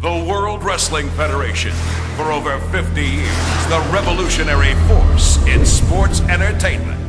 The World Wrestling Federation. For over 50 years, the revolutionary force in sports entertainment.